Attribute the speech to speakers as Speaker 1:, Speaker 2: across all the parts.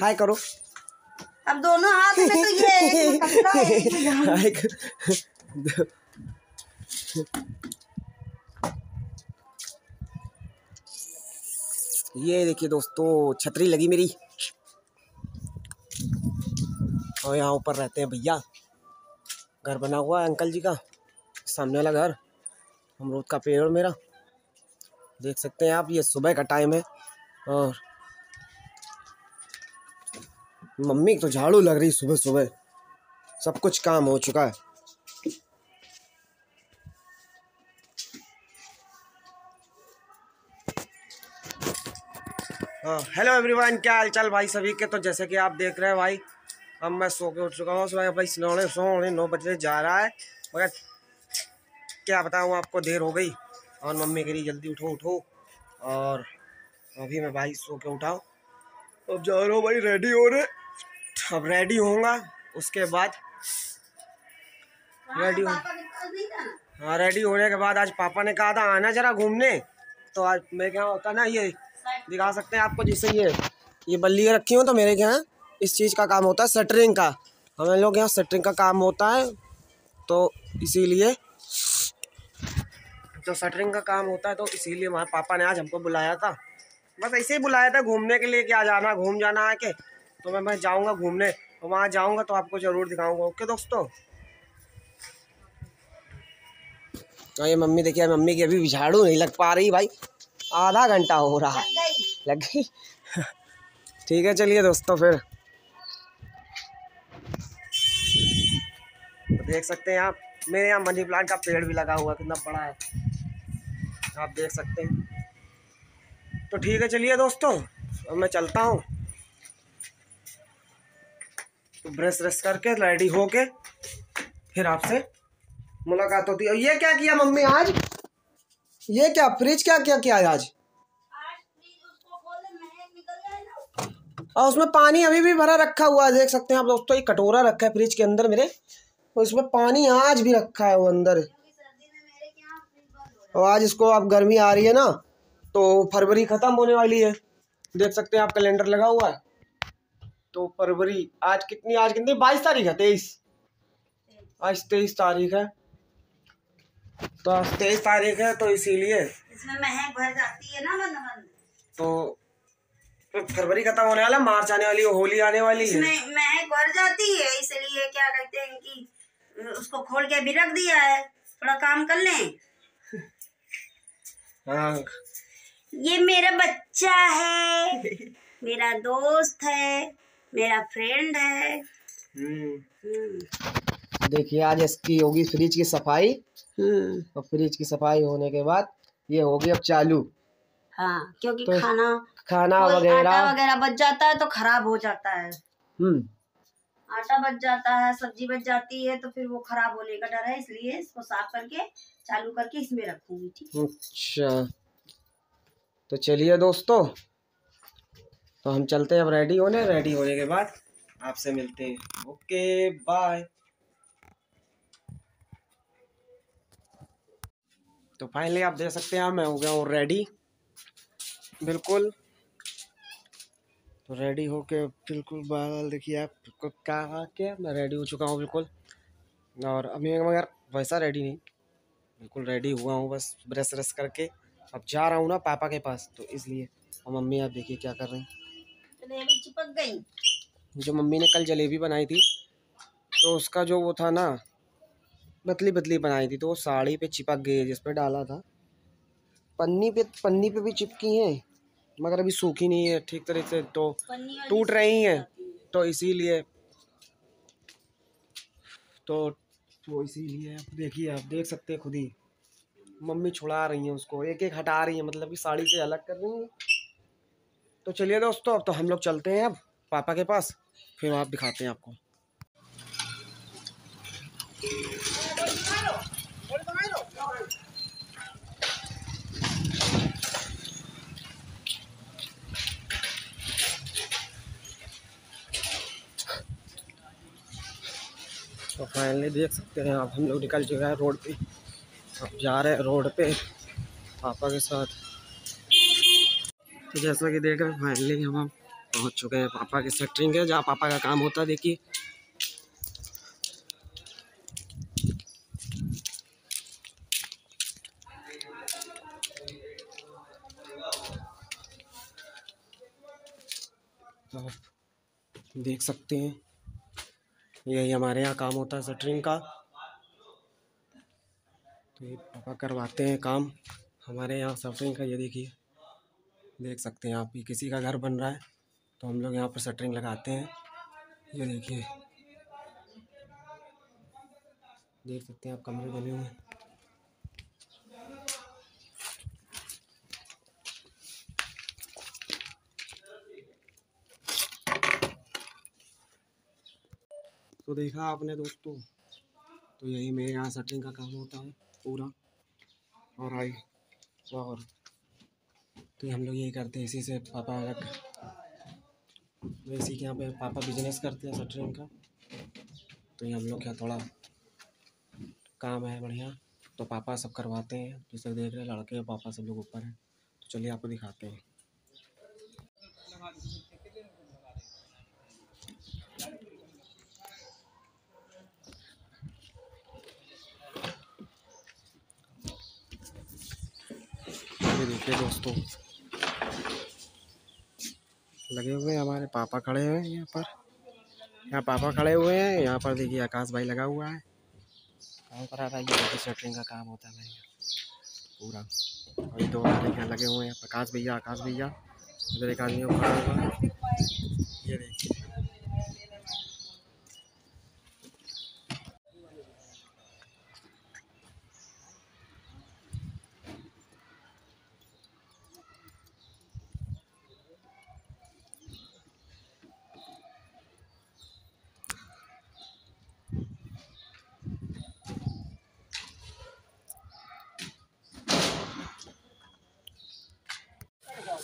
Speaker 1: हाय करो।
Speaker 2: अब दोनों हाथ में तो ये
Speaker 1: हाय ये देखिए दोस्तों छतरी लगी मेरी। और यहाँ ऊपर रहते हैं भैया। घर बना हुआ है अंकल जी का। सामने वाला घर। अमरूद का पेड़ मेरा। देख सकते हैं आप, ये सुबह का टाइम है और मम्मी तो झाड़ू लग रही सुबह सुबह सब कुछ काम हो चुका है। हाँ हेलो एवरीवन क्या हाल चाल भाई? सभी के तो जैसे कि आप देख रहे हैं भाई अब मैं सो के उठ चुका हूँ सुबह भाई सोने सोने नौ बजे जा रहा है। मगर क्या बताऊँ आपको देर हो गई। और मम्मी कह रही जल्दी उठो उठो। और अभी मैं भाई सो के उठाओ अब जा रहा हूँ भाई रेडी हो रहे। अब रेडी होऊँगा उसके बाद रेडी हो हाँ रेडी होने के बाद आज पापा ने कहा था आना जरा घूमने। तो आज मैं क्या होता ना ये दिखा सकते हैं आपको जैसे ये ये बल्ली रखी हो तो मेरे यहाँ। इस चीज़ का काम होता है शटरिंग का। हमें लोग यहाँ शटरिंग का काम होता है तो इसीलिए तो शटरिंग का काम होता है तो इसीलिए वहाँ पापा ने आज हमको बुलाया था। बस ऐसे ही बुलाया था घूमने के लिए क्या जाना घूम जाना है के तो मैं मैं जाऊँगा घूमने। तो वहाँ जाऊँगा तो आपको ज़रूर दिखाऊँगा। ओके दोस्तों? तो ये मम्मी देखिए मम्मी की अभी झाड़ू नहीं लग पा रही भाई। आधा घंटा हो रहा लग गई। ठीक है चलिए दोस्तों फिर। देख सकते हैं आप। मेरे यहाँ मनी प्लांट का पेड़ भी लगा हुआ कितना बड़ा है। आप देख सकते हैं। तो ठीक है, चलिए दोस्तों, अब मैं चलता हूँ। तो ब्रश व्रश करके रेडी होके, फिर आपसे मुलाकात होती है। ये क्या किया मम्मी आज? ये क्या फ्रिज क्या क्या किया आज? और उसमें पानी अभी भी भरा रखा हुआ है, देख सकते हैं आप दोस्तों, ये कटोरा रखा है फ्रिज के अंदर मेरे। इसमें पानी आज भी रखा है वो अंदर। और आज इसको आप गर्मी आ रही है ना तो फरवरी ख़त्म होने वाली है। देख सकते हैं आप कैलेंडर लगा हुआ है। तो फरवरी आज कितनी आज कितनी बाईस तारीख है तेईस। आज तेईस तारीख है। तो आज तेईस तारीख है तो इसीलिए।
Speaker 2: इसमें महक भर जाती है ना बंद बंद।
Speaker 1: तो फरवरी खत्म होने वाला मार्च आने वाली होली आने वाली है।
Speaker 2: महक भर जाती है इसलिए क्या कहते हैं कि उसको खोल के भी रख दिया है। थोड़ा काम कर लें।
Speaker 1: हाँ।
Speaker 2: ये मेरा बच्चा है। मेरा दोस्त है। मेरा फ्रेंड है।
Speaker 1: हम्म।
Speaker 2: हम्म,
Speaker 1: देखिए आज इसकी होगी फ्रिज की सफ़ाई।
Speaker 2: हम्म,
Speaker 1: और फ्रिज की सफ़ाई होने के बाद ये होगी अब चालू।
Speaker 2: हाँ क्योंकि
Speaker 1: तो
Speaker 2: खाना
Speaker 1: खाना वगैरह
Speaker 2: वगैरह बच जाता है तो खराब हो जाता है।
Speaker 1: हम्म।
Speaker 2: आटा बच जाता है, सब्ज़ी बच जाती है तो फिर वो खराब होने का डर है, इसलिए इसको साफ़ करके, चालू करके इसमें रखूँगी, ठीक
Speaker 1: अच्छा। तो चलिए दोस्तों तो हम चलते हैं अब रेडी होने रेडी होने के बाद आपसे मिलते हैं। ओके बाय तो फाइनली आप देख सकते हैं, मैं हो गया हूँ रेडी बिल्कुल। तो रेडी होके बिल्कुल बाल देखिए आप क्या क्या मैं रेडी हो चुका हूँ बिल्कुल। और अभी मगर वैसा रेडी नहीं। बिल्कुल रेडी हुआ हूँ बस ब्रश व्रश करके। अब जा रहा हूँ ना पापा के पास तो इसलिए और मम्मी आप देखिए क्या कर रही हैं।
Speaker 2: जलेबी चिपक गई।
Speaker 1: जो मम्मी ने कल जलेबी बनाई थी तो उसका जो वो था ना पतली पतली बनाई थी तो वो साड़ी पे चिपक गई है जिस पे डाला था। पन्नी पे पन्नी पे भी चिपकी हैं। मगर अभी सूखी नहीं है ठीक तरह से तो टूट रही हैं तो इसीलिए तो तो इसीलिए आप देखिए आप देख सकते हैं खुद ही। मम्मी छुड़ा रही हैं उसको एक एक हटा रही हैं मतलब कि साड़ी से अलग कर रही हैं। तो चलिए दोस्तों अब तो हम लोग चलते हैं अब पापा के पास फिर आप दिखाते हैं आपको। तो फाइनली देख सकते हैं आप, हम लोग निकल चुके हैं रोड पे। अब जा रहे हैं रोड पे, पापा के साथ। तो जैसा कि देख रहे हैं फाइनली हम पहुँच चुके हैं पापा की सेक्टरिंग है, जहाँ पापा का काम होता है, देखिए। आप देख सकते हैं। यही हमारे यहाँ काम होता है शटरिंग का। तो ये पापा करवाते हैं काम। हमारे यहाँ शटरिंग का, ये देखिए, देख सकते हैं आप, ये किसी का घर बन रहा है तो हम लोग यहाँ पर शटरिंग लगाते हैं। ये देखिए, देख सकते हैं आप, कमरे बने हुए हैं। तो देखा आपने दोस्तों। तो यही मेरे यहाँ शटरिंग का काम होता है पूरा। और आई, और तो हम लोग यही करते हैं, इसी से पापा अलग। तो इसी के यहाँ पे पापा बिज़नेस करते हैं शटरिंग का। तो ये हम लोग क्या थोड़ा काम है बढ़िया। तो पापा सब करवाते हैं, जैसे देख रहे हैं, लड़के पापा सब लोग ऊपर हैं। तो चलिए आपको दिखाते हैं। देखिए दोस्तों। लगे हुए हमारे पापा खड़े हैं यहाँ पर। यहाँ पापा खड़े हुए हैं, यहाँ पर देखिए आकाश भाई लगा हुआ है। काम करा रहा है ये शटरिंग का काम होता है भाई। पूरा। और दो यहाँ लगे हुए हैं, प्रकाश भैया, आकाश भैया। इधर एक आदमी खड़ा हुआ है ये देखिए।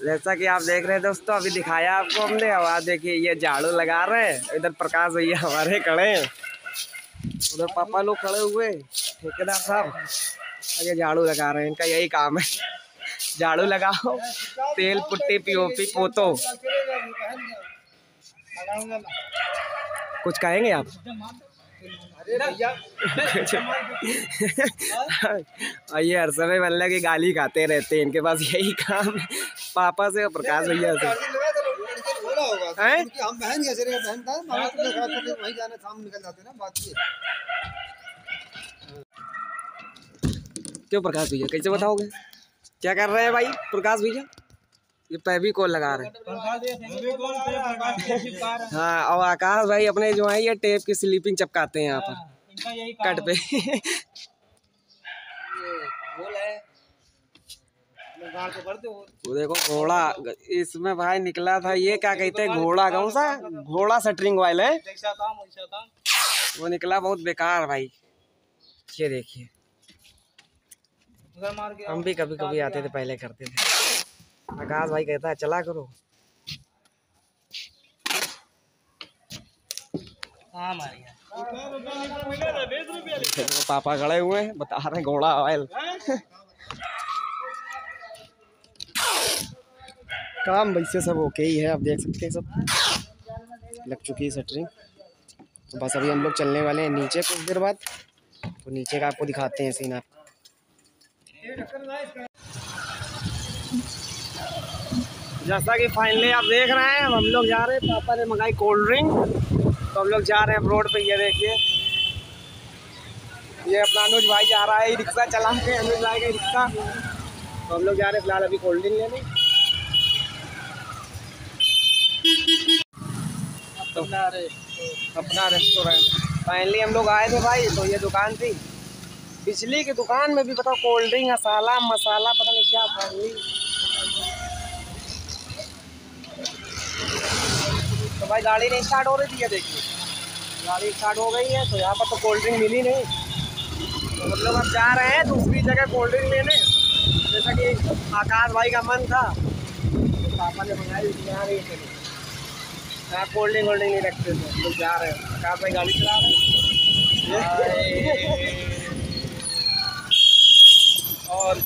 Speaker 1: जैसा कि आप देख रहे हैं दोस्तों, अभी दिखाया आपको हमने। आवाज़ देखिए, ये झाड़ू लगा रहे हैं। इधर प्रकाश भैया हमारे खड़े हैं। उधर पापा लोग खड़े हुए ठेकेदार साहब, आगे झाड़ू लगा रहे हैं। इनका यही काम है। झाड़ू लगाओ, तेल, पुट्टी पीओपी पोतो। कुछ कहेंगे आप? ये हर समय मतलब की गाली खाते रहते हैं। इनके पास यही काम पापा से और प्रकाश भैया से। हैं?
Speaker 3: हम बहन कैसे रे बहन था मामा तुमने खराब करके वहीं जाना शाम निकल जाते ना बात ये।
Speaker 1: क्यों प्रकाश भैया कैसे बताओगे? क्या कर रहे हैं भाई प्रकाश भैया? ये पैवी कॉल लगा रहे हैं। हाँ और आकाश भाई अपने जो है ये टेप की स्लीपिंग चपकाते हैं यहाँ पर। कट पे। वो देखो घोड़ा इसमें भाई निकला था ये क्या कहते हैं घोड़ा कौन सा? घोड़ा सटरिंग वाले है। वो निकला बहुत बेकार भाई। ये देखिए। हम भी कभी कभी आते थे पहले करते थे। आकाश भाई कहता है चला करो। देखो पापा खड़े हुए हैं बता रहे घोड़ा ऑयल काम वैसे सब ओके ही है, आप देख सकते हैं सब। लग चुकी है शटरिंग तो बस अभी हम लोग चलने वाले हैं नीचे कुछ देर बाद। तो नीचे का आपको दिखाते हैं सीन आप। जैसा कि फाइनली आप देख रहे हैं, हम लोग जा रहे हैं पापा ने मंगाई कोल्ड ड्रिंक तो हम लोग जा रहे हैं रोड पे, ये देखिए। ये अपना अनुज भाई जा रहा है, रिक्शा चला के अनुज भाई का रिक्शा। तो हम लोग जा रहे हैं फ़िलहाल अभी कोल्ड ड्रिंक लेने। तो अपना रेस्टोरेंट फाइनली हम लोग आए थे भाई तो ये दुकान थी। बिजली की दुकान में भी बताओ कोल्ड ड्रिंक मसाला मसाला, पता नहीं क्या फाइनली तो भाई गाड़ी नहीं स्टार्ट हो रही थी, ये देखिए। गाड़ी स्टार्ट हो गई है तो यहाँ पर तो कोल्ड ड्रिंक मिली नहीं। तो हम लोग अब जा रहे हैं दूसरी जगह कोल्ड ड्रिंक लेने। जैसा कि आकाश भाई का मन था। पापा ने मंगाई यहाँ नहीं यहाँ कोल्ड ड्रिंक वोल्ड ड्रिंक नहीं रखते थे लोग जा रहे हैं। आकाश भाई गाड़ी चला रहे और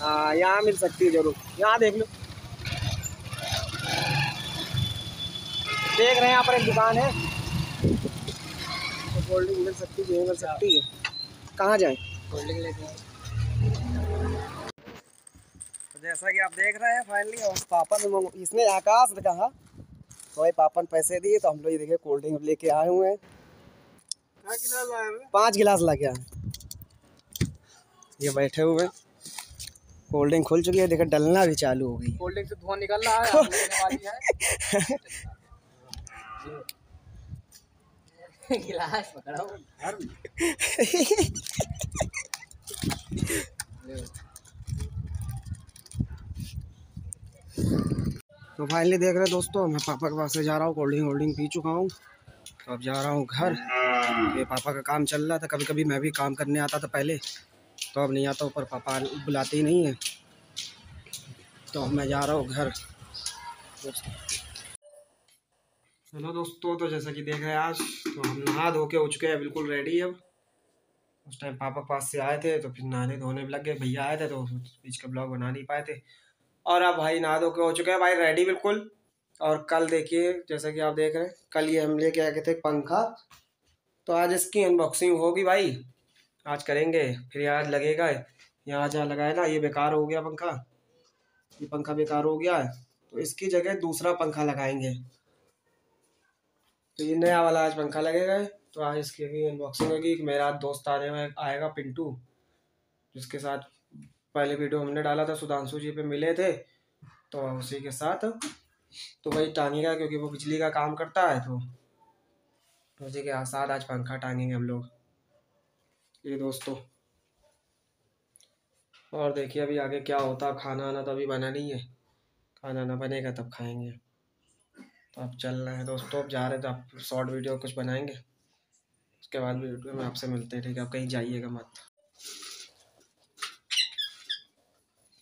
Speaker 1: हाँ यहाँ मिल सकती है ज़रूर। यहाँ देख लो। देख रहे हैं, यहाँ पर एक दुकान है। तो कोल्ड ड्रिंक मिल सकती है मिल सकती है। कहाँ जाए? कोल्ड ड्रिंक लेते हैं जैसा कि आप देख रहे हैं फाइनली और पापा ने मंग- इसने आकाश ने कहा तो भाई पापा ने पैसे दिए तो हम लोग ये देखिए कोल्ड ड्रिंक लेके आए हुए हैं। पाँच गिलास ला के आए ये बैठे हुए कोल्ड ड्रिंक खुल चुकी है देखिए डलना भी चालू हो गई
Speaker 3: कोल्ड ड्रिंक से धुआँ निकल रहा है है। गिलास पकड़ो।
Speaker 1: तो फाइनली देख रहे दोस्तों, मैं पापा के पास से जा रहा हूँ कोल्ड ड्रिंक वोल्ड पी चुका हूँ। तो अब जा रहा हूँ घर। ये पापा का काम चल रहा था कभी कभी मैं भी काम करने आता था पहले। तो अब नहीं आता, ऊपर पापा बुलाते ही नहीं है। तो मैं जा रहा हूँ घर। हेलो दोस्तों तो जैसा कि देख रहे हैं आज तो हम नहा धो के हो चुके हैं, बिल्कुल रेडी अब। उस टाइम पापा पास से आए थे तो फिर नहाने धोने लग गए, भैया आए थे तो बीच का ब्लॉग बना नहीं पाए थे। और अब भाई नहा धो के हो चुके हैं भाई रेडी बिल्कुल। और कल देखिए, जैसा कि आप देख रहे हैं, कल ये हम लेके आए थे पंखा। तो आज इसकी अनबॉक्सिंग होगी भाई। आज करेंगे, फिर आज लगेगा। यहाँ जहाँ लगाया ना, ये बेकार हो गया पंखा। ये पंखा बेकार हो गया है। तो इसकी जगह दूसरा पंखा लगाएँगे। तो ये नया वाला आज पंखा लगेगा। तो आज इसकी अनबॉक्सिंग होगी। मेरा दोस्त आने में आएगा पिंटू, जिसके साथ पहले वीडियो हमने डाला था, सुधांशु जी पे मिले थे तो उसी के साथ। तो वही टांगेगा क्योंकि वो बिजली का काम करता है तो उसी के साथ आज पंखा टांगेंगे हम लोग। ये दोस्तों, और देखिए अभी आगे क्या होता है खाना आना तो अभी बना नहीं है। खाना ना बनेगा तब खाएँगे। तो अब चल रहे हैं दोस्तों, अब जा रहे तो आप शॉर्ट वीडियो कुछ बनाएँगे। उसके बाद वीडियो में आपसे मिलते हैं, ठीक है आप कहीं जाइएगा मत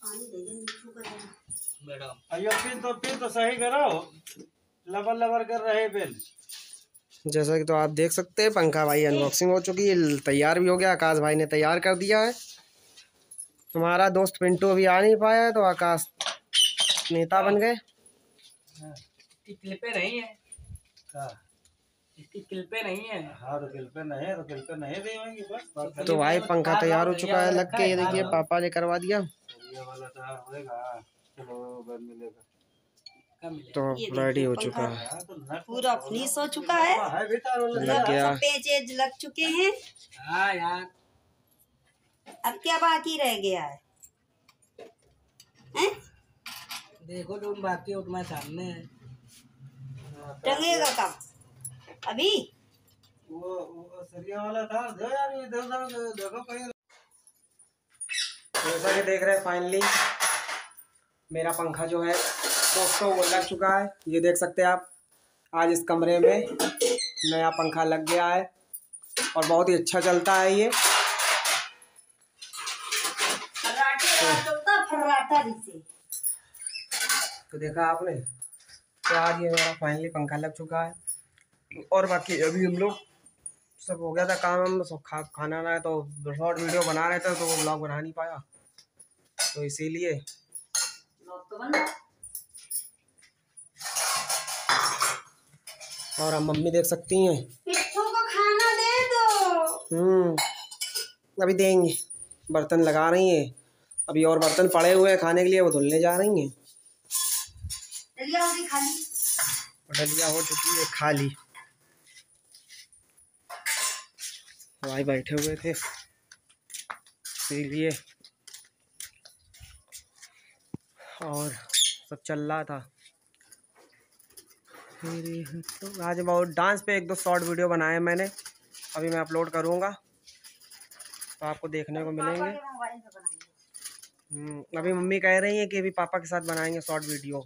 Speaker 2: पानी दे दे मिट्टू का जरा।
Speaker 3: मैडम।
Speaker 4: अयो फिर तो फिर तो सही करो लबर लबर कर रहे फिर।
Speaker 1: जैसा कि तो आप देख सकते हैं पंखा भाई अनबॉक्सिंग हो चुकी है तैयार भी हो गया आकाश भाई ने तैयार कर दिया है। हमारा दोस्त पिंटू अभी आ नहीं पाया तो आकाश नेता बन गए।
Speaker 3: इसकी क्लिपें नहीं है। इसकी क्लिपें नहीं है।
Speaker 4: हाँ तो किल नहीं है तो किल नहीं देंगे बस।
Speaker 1: तो भाई पंखा तैयार हो चुका है लग के ये देखिए पापा ने करवा दिया।
Speaker 4: वाला तैयार होएगा।
Speaker 1: तो रेडी हो चुका है
Speaker 4: हाँ तो
Speaker 2: पूरा फिनिश हो चुका है
Speaker 4: है
Speaker 1: लग गया
Speaker 2: सब एज लग चुके हैं
Speaker 3: हाँ यार
Speaker 2: अब क्या बाकी रह गया है हैं?
Speaker 3: देखो तुम बाकी हो तुम्हारे सामने है
Speaker 2: टंगेगा कब अभी
Speaker 4: वो वो सरिया वाला था दो यार ये देखो कहीं
Speaker 1: जैसा कि देख रहे हैं फाइनली मेरा पंखा जो है दोस्तों वो लग चुका है। ये देख सकते हैं आप आज इस कमरे में नया पंखा लग गया है और बहुत ही अच्छा चलता है ये।
Speaker 2: जिसे
Speaker 1: तो देखा आपने तो आज ये मेरा फाइनली पंखा लग चुका है। और बाकी अभी हम लोग सब हो गया था काम हम सब खा खाना ना है तो शॉर्ट वीडियो बना रहे थे तो वो ब्लॉग बना नहीं पाया। तो इसीलिए
Speaker 2: तो।
Speaker 1: और हम मम्मी देख सकती हैं।
Speaker 2: को खाना दे दो।
Speaker 1: हम्म अभी देंगे। बर्तन लगा रही हैं। अभी और बर्तन पड़े हुए हैं खाने के लिए वो धुलने जा रही हैं।
Speaker 2: डलिया खाली।
Speaker 1: डलिया हो चुकी है खाली। भाई बैठे हुए थे। इसीलिए और सब चल रहा था। फिर तो आज बहुत डांस पे एक दो शॉर्ट वीडियो बनाए मैंने। अभी मैं अपलोड करूँगा। तो आपको देखने को मिलेंगे। हम्म, अभी मम्मी कह रही है कि अभी पापा के साथ बनाएँगे शॉर्ट वीडियो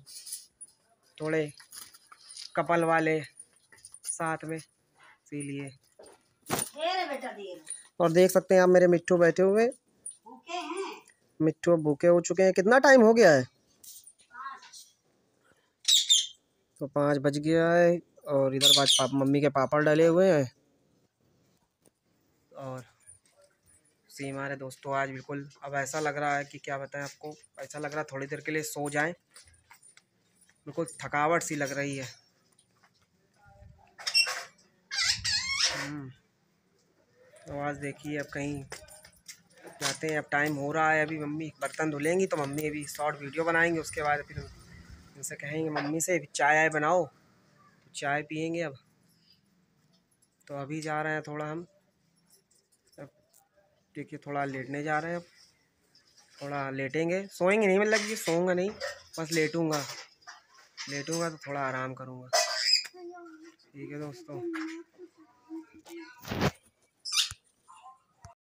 Speaker 1: थोड़े कपल वाले साथ में इसीलिए। और देख सकते हैं आप मेरे मिट्टू बैठे हुए। मिट्टू भूखे हो चुके हैं। कितना टाइम हो गया है
Speaker 2: पाँच
Speaker 1: तो पाँच बज गया है और इधर आज पाप, मम्मी के पापड़ डले हुए हैं। और सी हमारे दोस्तों आज बिल्कुल। अब ऐसा लग रहा है कि क्या बताएँ आपको, ऐसा लग रहा है थोड़ी देर के लिए सो जाएँ। बिल्कुल थकावट सी लग रही है। आवाज़ तो देखिए अब कहीं जाते हैं, अब टाइम हो रहा है अभी मम्मी बर्तन धुलेंगी तो मम्मी अभी शॉर्ट वीडियो बनाएँगे, उसके बाद फिर उनसे कहेंगे, मम्मी से चाय आय बनाओ तो चाय पियेंगे अब। तो अभी जा रहे हैं थोड़ा हम। अब देखिए, थोड़ा लेटने जा रहे हैं अब। थोड़ा लेटेंगे। सोएँगे नहीं मतलब कि सोऊँगा नहीं, बस लेटूँगा। लेटूँगा तो थोड़ा आराम करूँगा। ठीक है दोस्तों।